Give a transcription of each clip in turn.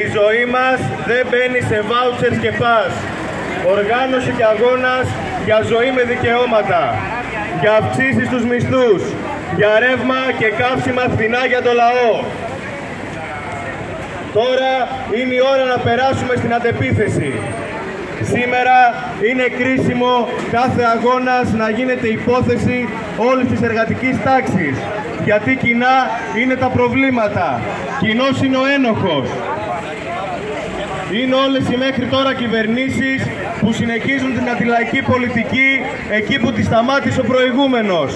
Η ζωή μας δεν μπαίνει σε βάουτσερς και πας. Οργάνωση και αγώνας για ζωή με δικαιώματα. Για αυξήσεις στους μισθούς. Για ρεύμα και καύσιμα φθηνά για το λαό. Τώρα είναι η ώρα να περάσουμε στην αντεπίθεση. Σήμερα είναι κρίσιμο κάθε αγώνας να γίνεται υπόθεση όλης της εργατικής τάξης. Γιατί κοινά είναι τα προβλήματα. Κοινός είναι ο ένοχος. Είναι όλες οι μέχρι τώρα κυβερνήσεις που συνεχίζουν την αντιλαϊκή πολιτική εκεί που τη σταμάτησε ο προηγούμενος.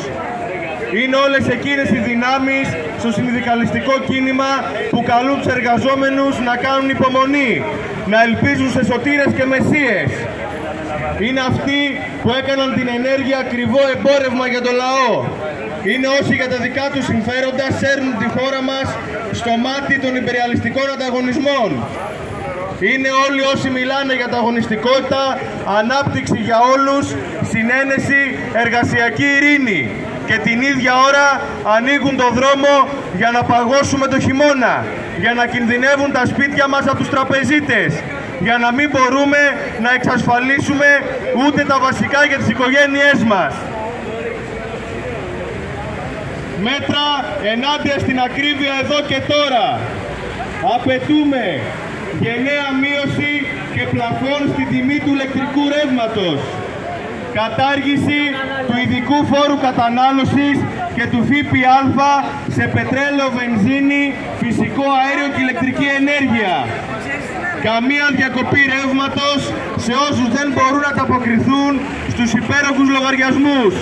Είναι όλες εκείνες οι δυνάμεις στο συνδικαλιστικό κίνημα που καλούν τους εργαζόμενους να κάνουν υπομονή, να ελπίζουν σε σωτήρες και μεσίες. Είναι αυτοί που έκαναν την ενέργεια ακριβό εμπόρευμα για το λαό. Είναι όσοι για τα δικά τους συμφέροντα σέρνουν τη χώρα μας στο μάτι των υπεριαλιστικών ανταγωνισμών. Είναι όλοι όσοι μιλάνε για αγωνιστικότητα, ανάπτυξη για όλους, συνένεση, εργασιακή ειρήνη και την ίδια ώρα ανοίγουν το δρόμο για να παγώσουμε το χειμώνα, για να κινδυνεύουν τα σπίτια μας από τους τραπεζίτες, για να μην μπορούμε να εξασφαλίσουμε ούτε τα βασικά για τις οικογένειές μας. Μέτρα ενάντια στην ακρίβεια εδώ και τώρα. Απαιτούμε γενναία μείωση και πλαφών στη τιμή του ηλεκτρικού ρεύματος κατάργηση του ειδικού φόρου κατανάλωσης και του ΦΠΑ σε πετρέλαιο, βενζίνη, φυσικό αέριο και ηλεκτρική ενέργεια. Καμία διακοπή ρεύματος σε όσους δεν μπορούν να τα αποκριθούν στους υπέροχους λογαριασμούς.